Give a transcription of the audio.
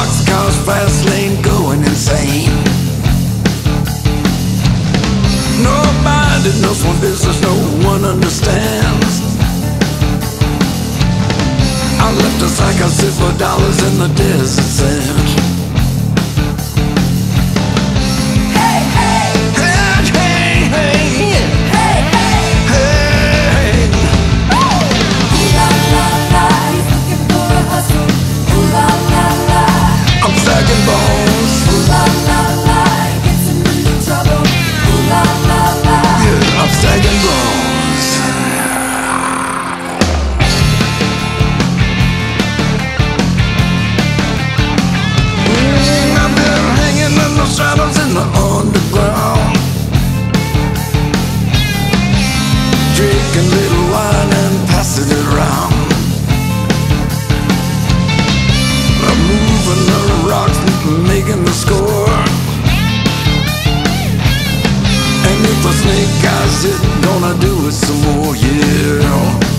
boxcars, fast lane, going insane. Nobody knows what business, no one understands. I left a sack of silver dollars in the desert sand. do it some more, yeah.